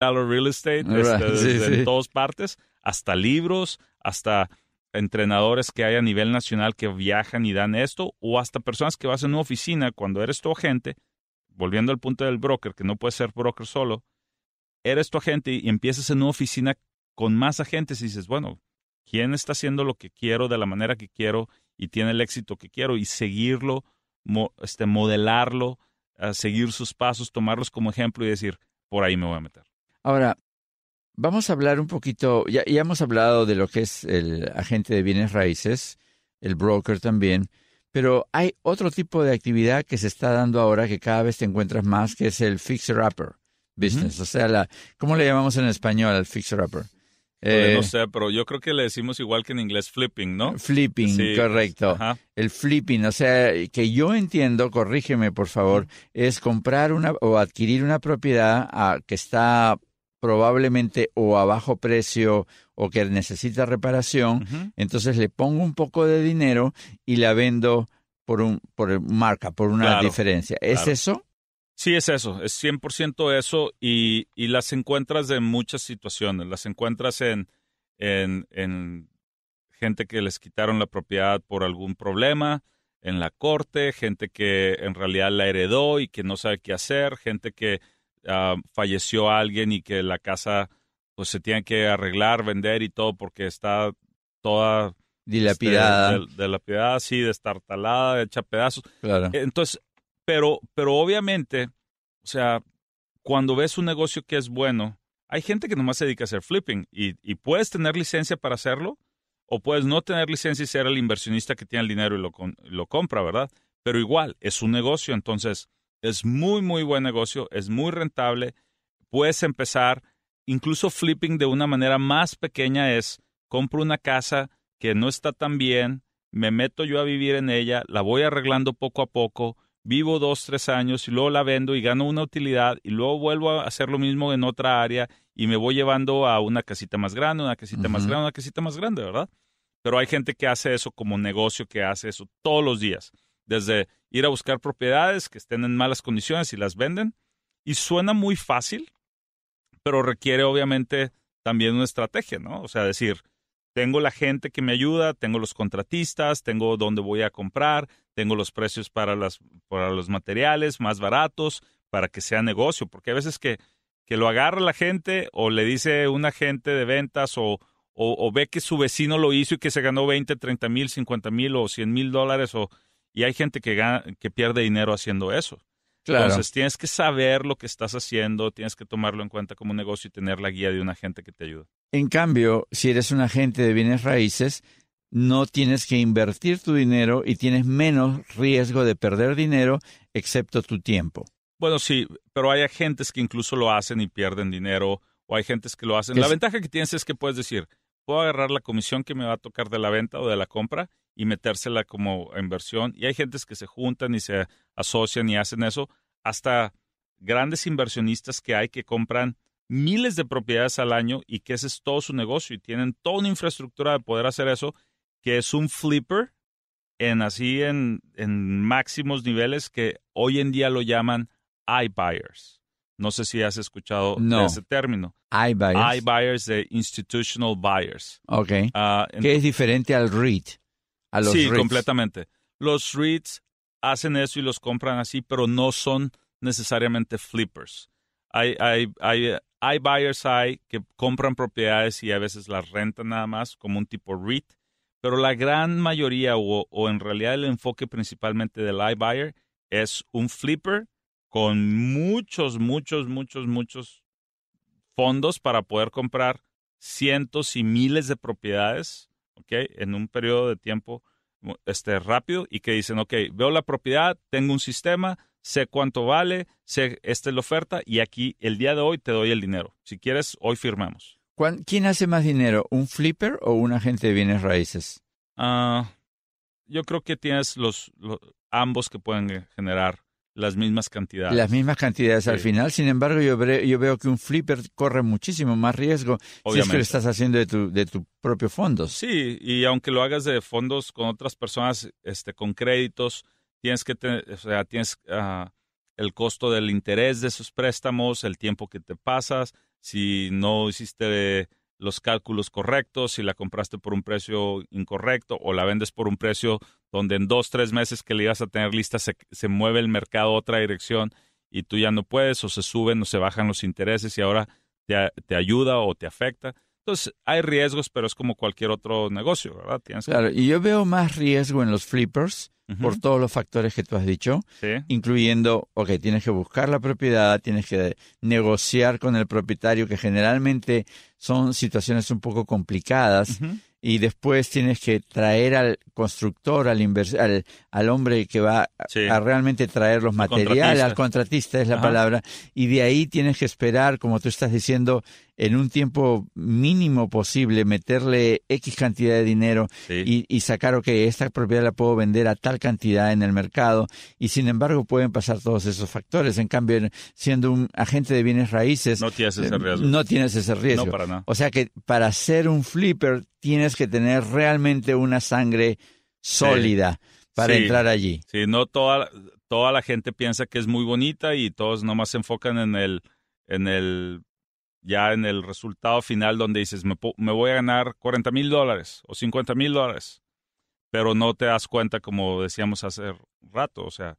real estate este, en todas partes, hasta libros, hasta entrenadores que hay a nivel nacional que viajan y dan esto, o hasta personas que vas en una oficina cuando eres tu agente, volviendo al punto del broker, que no puedes ser broker solo, eres tu agente y empiezas en una oficina con más agentes y dices, bueno, ¿quién está haciendo lo que quiero de la manera que quiero y tiene el éxito que quiero? Y seguirlo, este, modelarlo, seguir sus pasos, tomarlos como ejemplo y decir, por ahí me voy a meter. Ahora, vamos a hablar un poquito, ya, ya hemos hablado de lo que es el agente de bienes raíces, el broker también, pero hay otro tipo de actividad que se está dando ahora que cada vez te encuentras más, que es el fixer-upper business. O sea, la, ¿cómo le llamamos en español al fixer-upper? Eh, no sé, pero yo creo que le decimos igual que en inglés flipping, ¿no? Flipping, correcto. El flipping, o sea, que yo entiendo, corrígeme por favor, es comprar una o adquirir una propiedad a, que está probablemente o a bajo precio o que necesita reparación, entonces le pongo un poco de dinero y la vendo por un por marca, por una diferencia. ¿Es eso? Sí, es eso, es 100% eso y, y, las encuentras en muchas situaciones, las encuentras en, en, en, gente que les quitaron la propiedad por algún problema, en la corte, gente que en realidad la heredó y que no sabe qué hacer, gente que uh, falleció alguien y que la casa pues se tiene que arreglar, vender y todo porque está toda dilapidada, este, de, de, sí, destartalada, hecha pedazos. Claro. Entonces, pero, pero obviamente, o sea, cuando ves un negocio que es bueno, hay gente que nomás se dedica a hacer flipping y, y puedes tener licencia para hacerlo o puedes no tener licencia y ser el inversionista que tiene el dinero y lo, lo compra, ¿verdad? Pero igual, es un negocio, entonces es muy, muy buen negocio, es muy rentable, puedes empezar, incluso flipping de una manera más pequeña es, compro una casa que no está tan bien, me meto yo a vivir en ella, la voy arreglando poco a poco, vivo dos, tres años y luego la vendo y gano una utilidad y luego vuelvo a hacer lo mismo en otra área y me voy llevando a una casita más grande, una casita más grande, una casita más grande, ¿verdad? Pero hay gente que hace eso como negocio, que hace eso todos los días, desde ir a buscar propiedades que estén en malas condiciones y las venden. Y suena muy fácil, pero requiere obviamente también una estrategia, ¿no? O sea, decir, tengo la gente que me ayuda, tengo los contratistas, tengo dónde voy a comprar, tengo los precios para, las, para los materiales más baratos, para que sea negocio, porque a veces que, que lo agarra la gente o le dice un agente de ventas o, o, ve que su vecino lo hizo y que se ganó 20, 30 mil, 50 mil o 100 mil dólares, o, y hay gente que, gana, que pierde dinero haciendo eso. Entonces tienes que saber lo que estás haciendo, tienes que tomarlo en cuenta como negocio y tener la guía de un agente que te ayude. En cambio, si eres un agente de bienes raíces, no tienes que invertir tu dinero y tienes menos riesgo de perder dinero, excepto tu tiempo. Bueno, sí, pero hay agentes que incluso lo hacen y pierden dinero, o hay agentes que lo hacen. La ventaja que tienes es que puedes decir, puedo agarrar la comisión que me va a tocar de la venta o de la compra y metérsela como inversión. Y hay gentes que se juntan y se asocian y hacen eso. Hasta grandes inversionistas que hay que compran miles de propiedades al año y que ese es todo su negocio y tienen toda una infraestructura de poder hacer eso, que es un flipper en así en, en máximos niveles que hoy en día lo llaman iBuyers. No sé si has escuchado ese término. iBuyers. iBuyers de institutional buyers. Ok. Uh, ¿Qué es diferente al REIT? sí, completamente. Los REITs hacen eso y los compran así, pero no son necesariamente flippers. Hay, hay, hay, hay buyers hay que compran propiedades y a veces las rentan nada más como un tipo REIT, pero la gran mayoría o, o en realidad el enfoque principalmente del iBuyer es un flipper con muchos, muchos, muchos, muchos fondos para poder comprar cientos y miles de propiedades en un periodo de tiempo este, rápido y que dicen, ok, veo la propiedad, tengo un sistema, sé cuánto vale, sé, esta es la oferta y aquí el día de hoy te doy el dinero. Si quieres, hoy firmamos. ¿Quién hace más dinero, un flipper o un agente de bienes raíces? Ah, yo creo que tienes los, ambos que pueden generar las mismas cantidades. Las mismas cantidades al final. Sin embargo, yo, yo, veo que un flipper corre muchísimo más riesgo si es que lo estás haciendo de tu, de tu propio fondos. Sí, y aunque lo hagas de fondos con otras personas, este, con créditos, tienes que tener, o sea, tienes uh, el costo del interés de esos préstamos, el tiempo que te pasas, si no hiciste los cálculos correctos, si la compraste por un precio incorrecto o la vendes por un precio donde en dos, tres meses que le ibas a tener lista se, mueve el mercado a otra dirección y tú ya no puedes o se suben o se bajan los intereses y ahora te, te ayuda o te afecta. Entonces, hay riesgos, pero es como cualquier otro negocio, ¿verdad? claro, y yo veo más riesgo en los flippers por todos los factores que tú has dicho, incluyendo, ok, tienes que buscar la propiedad, tienes que negociar con el propietario, que generalmente son situaciones un poco complicadas y después tienes que traer al constructor, al, al, al hombre que va a realmente traer los materiales, al contratista. es la palabra, y de ahí tienes que esperar, como tú estás diciendo, en un tiempo mínimo posible, meterle X cantidad de dinero y, y, sacar, ok, esta propiedad la puedo vender a tal cantidad en el mercado, y sin embargo pueden pasar todos esos factores. En cambio, siendo un agente de bienes raíces, no tienes ese eh, riesgo. No tienes ese riesgo. No para nada. O sea que para ser un flipper tienes que tener realmente una sangre sólida para entrar allí. Sí, no toda, toda la gente piensa que es muy bonita y todos nomás se enfocan en el, en el ya en el resultado final donde dices, me, me voy a ganar 40 mil dólares o 50 mil dólares, pero no te das cuenta, como decíamos hace rato, o sea,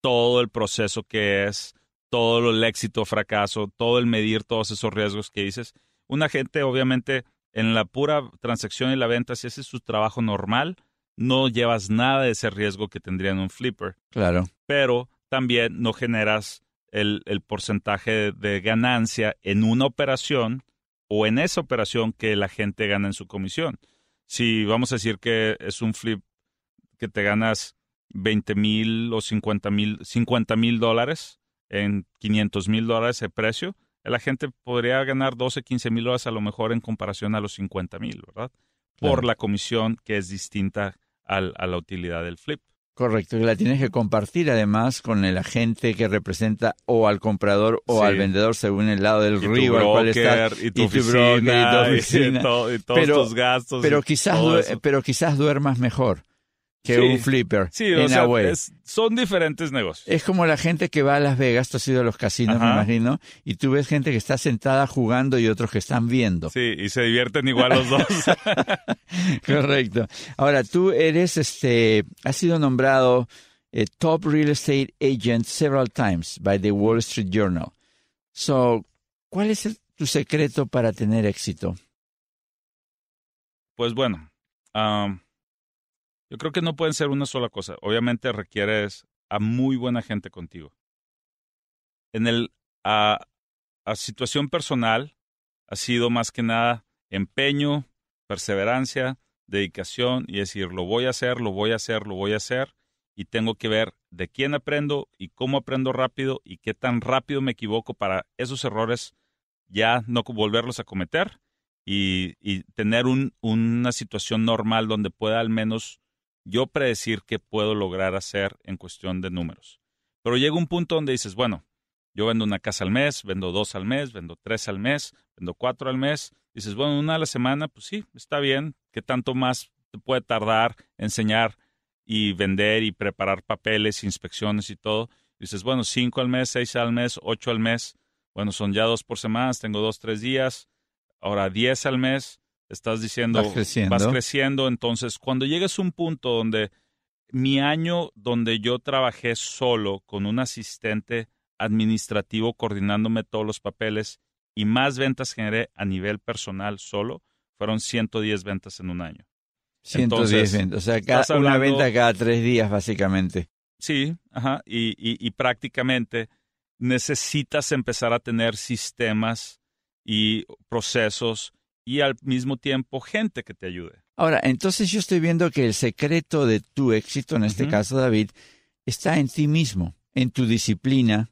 todo el proceso que es, todo el éxito, fracaso, todo el medir todos esos riesgos que dices. Una gente, obviamente, en la pura transacción y la venta, si ese es su trabajo normal, no llevas nada de ese riesgo que tendría en un flipper. Claro. Pero también no generas el, el porcentaje de ganancia en una operación o en esa operación que la gente gana en su comisión. Si vamos a decir que es un flip que te ganas 20 mil o 50 mil 50 mil dólares en 500 mil dólares de precio, la gente podría ganar 12, 15 mil dólares a lo mejor en comparación a los 50 mil, ¿verdad? Por la comisión que es distinta al, a la utilidad del flip. Correcto, y la tienes que compartir además con el agente que representa o al comprador o al vendedor según el lado del río al cual estás. Y tu, y tu broker, y, todos tus gastos. Pero quizás, pero quizás duermas mejor que un flipper. Sí, o sea, son diferentes negocios. Es como la gente que va a Las Vegas, tú has ido a los casinos, me imagino, y tú ves gente que está sentada jugando y otros que están viendo. Sí, y se divierten igual los dos. Correcto. Ahora, tú eres, este, has sido nombrado eh, Top Real Estate Agent several times by the Wall Street Journal. So, ¿cuál es tu secreto para tener éxito? Pues bueno, um, yo creo que no pueden ser una sola cosa. Obviamente requieres a muy buena gente contigo. En el a, a situación personal ha sido más que nada empeño, perseverancia, dedicación y decir, lo voy a hacer, lo voy a hacer, lo voy a hacer y tengo que ver de quién aprendo y cómo aprendo rápido y qué tan rápido me equivoco para esos errores ya no volverlos a cometer y, y tener un, una situación normal donde pueda al menos yo predecir qué puedo lograr hacer en cuestión de números. Pero llega un punto donde dices, bueno, yo vendo una casa al mes, vendo dos al mes, vendo tres al mes, vendo cuatro al mes. Dices, bueno, una a la semana, pues sí, está bien. ¿Qué tanto más te puede tardar enseñar y vender y preparar papeles, inspecciones y todo? Dices, bueno, cinco al mes, seis al mes, ocho al mes. Bueno, son ya dos por semana, tengo dos, tres días. Ahora diez al mes estás diciendo, vas creciendo. Entonces, cuando llegues a un punto donde mi año donde yo trabajé solo con un asistente administrativo coordinándome todos los papeles y más ventas generé a nivel personal solo, fueron 110 ventas en un año. 110 ventas, o sea, cada, una venta cada tres días básicamente. Sí, ajá, y, y, y prácticamente necesitas empezar a tener sistemas y procesos y al mismo tiempo gente que te ayude. Ahora, entonces yo estoy viendo que el secreto de tu éxito, en este caso David, está en ti mismo, en tu disciplina,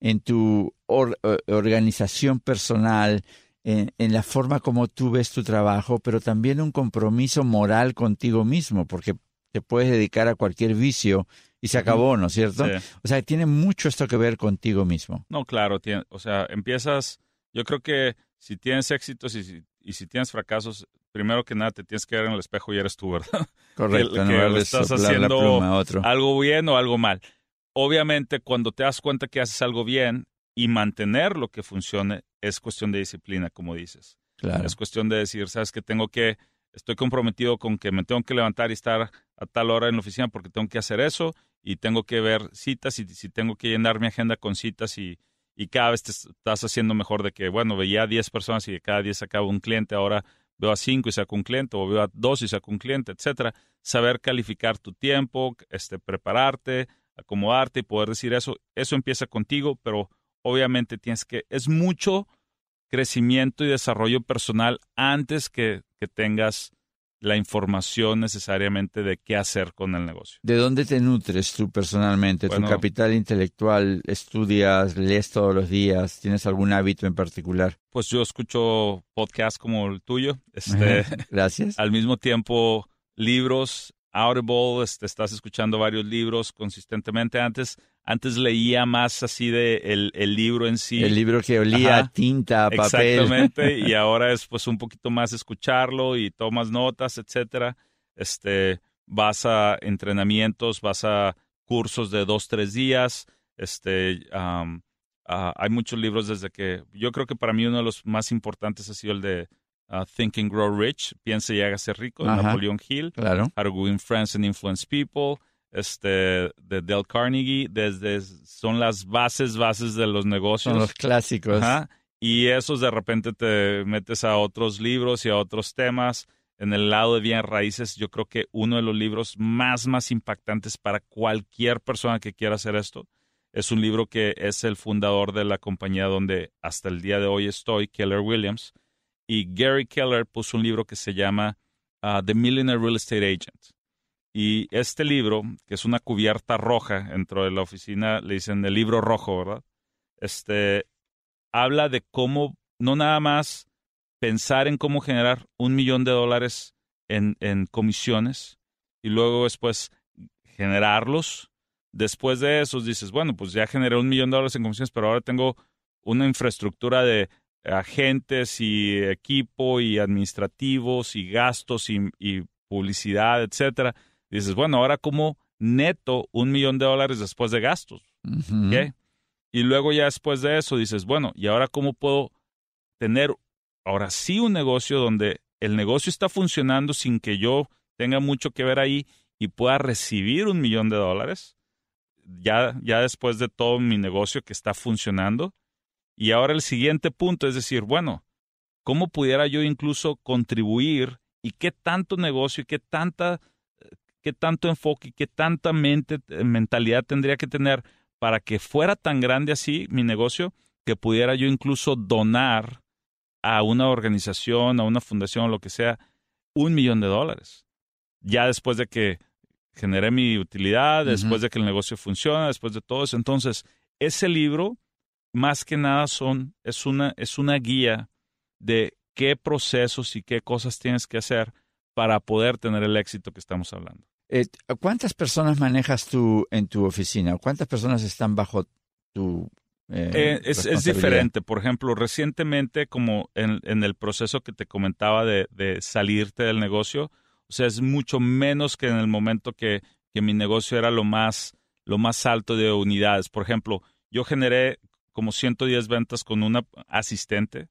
en tu organización personal, en, la forma como tú ves tu trabajo, pero también un compromiso moral contigo mismo, porque te puedes dedicar a cualquier vicio y se acabó, ¿no es cierto? O sea, tiene mucho esto que ver contigo mismo. No, claro, tiene, o sea, empiezas, yo creo que si tienes éxitos y si y si tienes fracasos, primero que nada te tienes que ver en el espejo y eres tú, ¿verdad? Correcto, que, no estás haciendo algo bien o algo mal. Obviamente, cuando te das cuenta que haces algo bien, y mantener lo que funcione es cuestión de disciplina, como dices. Claro. Es cuestión de decir, sabes que tengo que, estoy comprometido con que me tengo que levantar y estar a tal hora en la oficina porque tengo que hacer eso y tengo que ver citas y si tengo que llenar mi agenda con citas y, y cada vez te estás haciendo mejor de que, bueno, veía a 10 personas y de cada 10 sacaba un cliente, ahora veo a 5 y saco un cliente, o veo a 2 y saco un cliente, etcétera. Saber calificar tu tiempo, este, prepararte, acomodarte y poder decir eso, eso empieza contigo, pero obviamente tienes que, es mucho crecimiento y desarrollo personal antes que, que tengas la información necesariamente de qué hacer con el negocio. ¿De dónde te nutres tú personalmente? ¿Tu capital intelectual? ¿Estudias? ¿Lees todos los días? ¿Tienes algún hábito en particular? Pues yo escucho podcasts como el tuyo. Este, Gracias. Al mismo tiempo, libros, Audible, este, estás escuchando varios libros consistentemente. Antes antes leía más así de el, el libro en sí. El libro que olía tinta, papel. Exactamente, y ahora es pues un poquito más escucharlo y tomas notas, etcétera. Este, vas a entrenamientos, vas a cursos de dos, tres días. Este, hay muchos libros desde que, yo creo que para mí uno de los más importantes ha sido el de uh, Think and Grow Rich, Piense y hágase rico, de Napoleon Hill. Claro. How to Win Friends and Influence People este, de Del Carnegie, desde, son las bases, bases de los negocios. Son los clásicos. y esos de repente te metes a otros libros y a otros temas. En el lado de bien raíces, yo creo que uno de los libros más, más impactantes para cualquier persona que quiera hacer esto es un libro que es el fundador de la compañía donde hasta el día de hoy estoy, Keller Williams. Y Gary Keller puso un libro que se llama uh, The Millionaire Real Estate Agent. Y este libro, que es una cubierta roja dentro de la oficina, le dicen el libro rojo, ¿verdad? Este habla de cómo no nada más pensar en cómo generar un millón de dólares en, en comisiones y luego después generarlos. Después de eso dices, bueno, pues ya generé un millón de dólares en comisiones, pero ahora tengo una infraestructura de agentes y equipo y administrativos y gastos y, y publicidad, etcétera dices, bueno, ahora como neto un millón de dólares después de gastos. Y luego ya después de eso dices, bueno, ¿y ahora cómo puedo tener ahora sí un negocio donde el negocio está funcionando sin que yo tenga mucho que ver ahí y pueda recibir un millón de dólares? Ya, ya después de todo mi negocio que está funcionando. Y ahora el siguiente punto es decir, bueno, ¿cómo pudiera yo incluso contribuir y qué tanto negocio y qué tanta qué tanto enfoque y qué tanta mente, eh, mentalidad tendría que tener para que fuera tan grande así mi negocio que pudiera yo incluso donar a una organización, a una fundación, o lo que sea, un millón de dólares. Ya después de que generé mi utilidad, después de que el negocio funciona, después de todo eso. Entonces, ese libro, más que nada, son, es, una, es una guía de qué procesos y qué cosas tienes que hacer para poder tener el éxito que estamos hablando. Eh, ¿Cuántas personas manejas tú en tu oficina? ¿Cuántas personas están bajo tu... Eh, eh, es, es, diferente. Por ejemplo, recientemente, como en, en el proceso que te comentaba de, de, salirte del negocio, o sea, es mucho menos que en el momento que, que mi negocio era lo más, lo más alto de unidades. Por ejemplo, yo generé como 110 ventas con una asistente.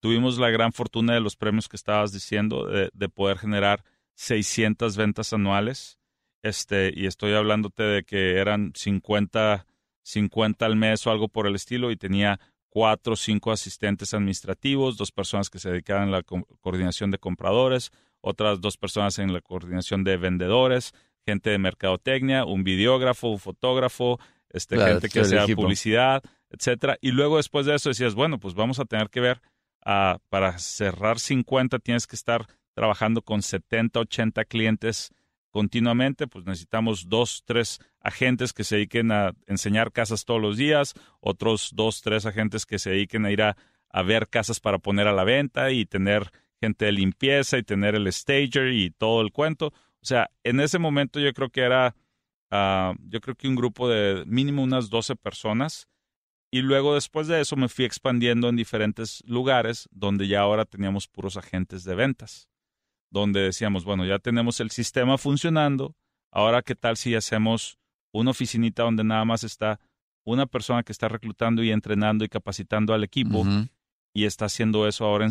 Tuvimos la gran fortuna de los premios que estabas diciendo, de, de poder generar 600 ventas anuales este, y estoy hablándote de que eran 50, 50 al mes o algo por el estilo y tenía cuatro o cinco asistentes administrativos, dos personas que se dedicaban a la coordinación de compradores, otras dos personas en la coordinación de vendedores, gente de mercadotecnia, un videógrafo, un fotógrafo, este, gente que hacía publicidad, etcétera. Y luego después de eso decías, bueno, pues vamos a tener que ver, uh, para cerrar 50 tienes que estar trabajando con 70, 80 clientes continuamente, pues necesitamos dos, tres agentes que se dediquen a enseñar casas todos los días, otros dos, tres agentes que se dediquen a ir a, ver casas para poner a la venta y tener gente de limpieza y tener el stager y todo el cuento. O sea, en ese momento yo creo que era, ah, yo creo que un grupo de mínimo unas 12 personas. Y luego después de eso me fui expandiendo en diferentes lugares donde ya ahora teníamos puros agentes de ventas donde decíamos, bueno, ya tenemos el sistema funcionando, ahora qué tal si hacemos una oficinita donde nada más está una persona que está reclutando y entrenando y capacitando al equipo y está haciendo eso ahora en